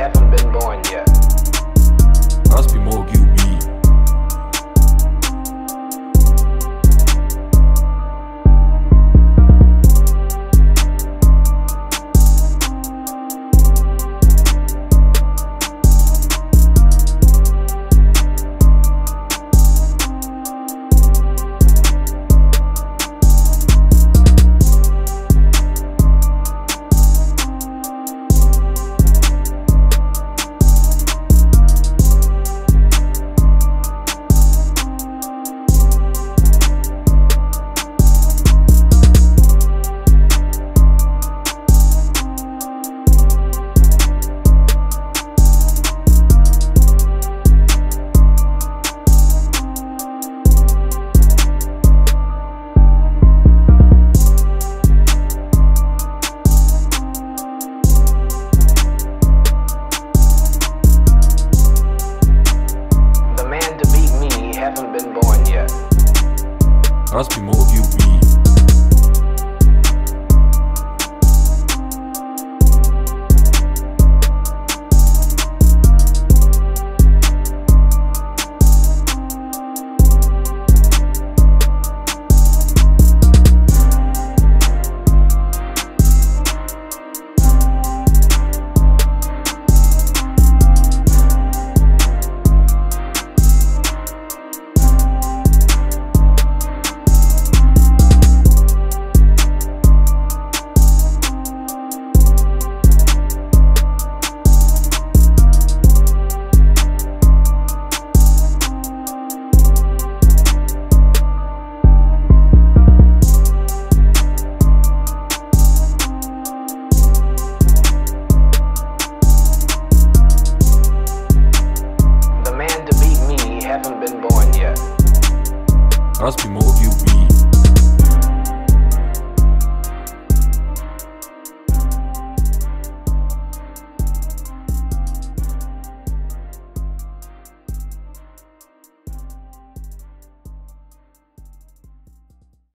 haven't been born yet. Must be more Раз бы мог you be Crosby, more you read.